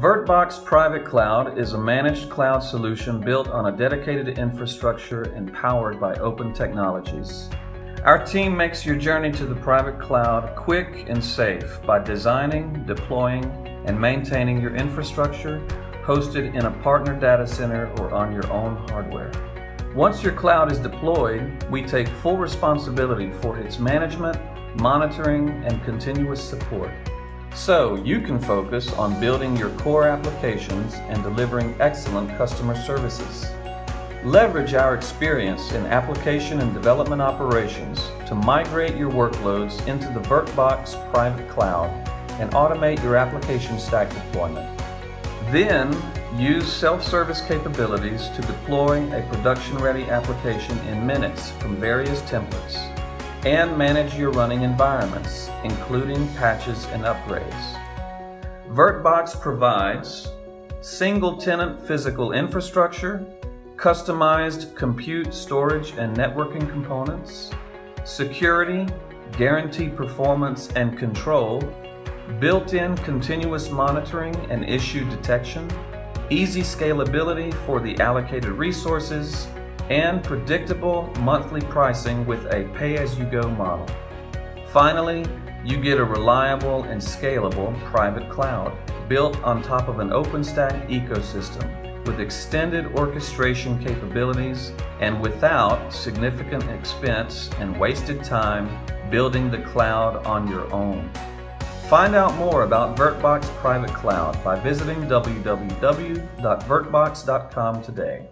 VirtBox Private Cloud is a managed cloud solution built on a dedicated infrastructure and powered by open technologies. Our team makes your journey to the private cloud quick and safe by designing, deploying, and maintaining your infrastructure hosted in a partner data center or on your own hardware. Once your cloud is deployed, we take full responsibility for its management, monitoring, and continuous support. So you can focus on building your core applications and delivering excellent customer services. Leverage our experience in application and development operations to migrate your workloads into the VirtBox private cloud and automate your application stack deployment. Then, use self-service capabilities to deploy a production-ready application in minutes from various templates and manage your running environments, including patches and upgrades. VirtBox provides single-tenant physical infrastructure, customized compute, storage, and networking components, security, guaranteed performance and control, built-in continuous monitoring and issue detection, easy scalability for the allocated resources, and predictable monthly pricing with a pay-as-you-go model. Finally, you get a reliable and scalable private cloud built on top of an OpenStack ecosystem with extended orchestration capabilities and without significant expense and wasted time building the cloud on your own. Find out more about VirtBox Private Cloud by visiting www.virtbox.com today.